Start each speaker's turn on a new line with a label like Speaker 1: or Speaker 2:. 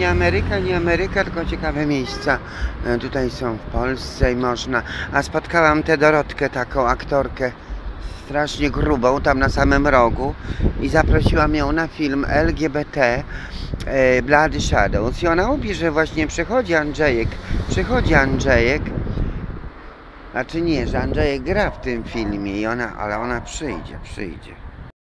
Speaker 1: Nie Ameryka, nie Ameryka, tylko ciekawe miejsca e, tutaj są w Polsce i można. A spotkałam tę Dorotkę, taką aktorkę strasznie grubą, tam na samym rogu i zaprosiłam ją na film LGBT e, Shadows i ona mówi, że właśnie przychodzi Andrzejek, przychodzi Andrzejek, znaczy nie, że Andrzejek gra w tym filmie i ona, ale ona przyjdzie, przyjdzie.